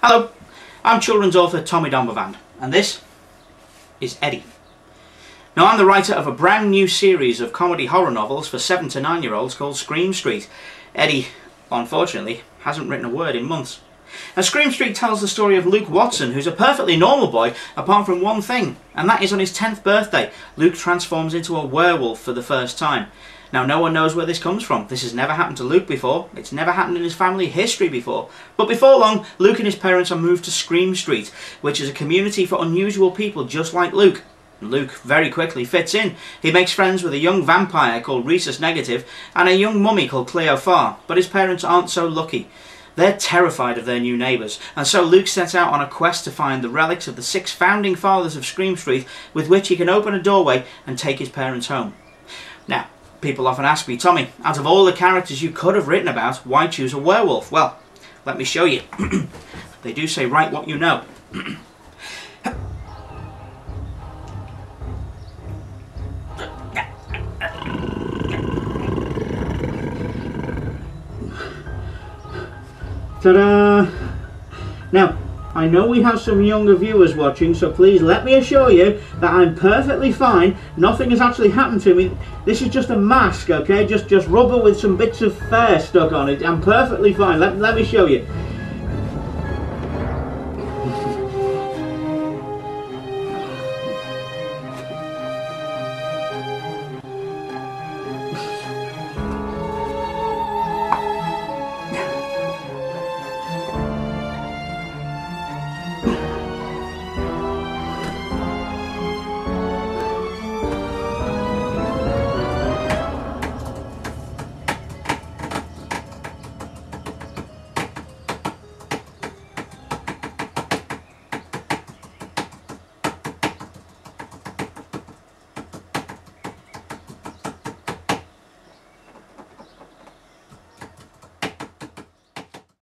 Hello, I'm children's author Tommy Donbavand, and this is Eddie. Now, I'm the writer of a brand new series of comedy horror novels for 7 to 9 year olds called Scream Street. Eddie, unfortunately, hasn't written a word in months. Now, Scream Street tells the story of Luke Watson, who's a perfectly normal boy, apart from one thing, and that is on his 10th birthday, Luke transforms into a werewolf for the first time. Now, no one knows where this comes from. This has never happened to Luke before. It's never happened in his family history before. But before long, Luke and his parents are moved to Scream Street, which is a community for unusual people just like Luke. Luke very quickly fits in. He makes friends with a young vampire called Resus Negative and a young mummy called Cleo Farr, but his parents aren't so lucky. They're terrified of their new neighbours, and so Luke sets out on a quest to find the relics of the six founding fathers of Scream Street with which he can open a doorway and take his parents home. Now, people often ask me, Tommy, out of all the characters you could have written about, why choose a werewolf? Well, let me show you. they do say write what you know. Ta-da! Now, I know we have some younger viewers watching, so please let me assure you that I'm perfectly fine. Nothing has actually happened to me. This is just a mask, okay? Just just rubber with some bits of fur stuck on it. I'm perfectly fine. Let, let me show you.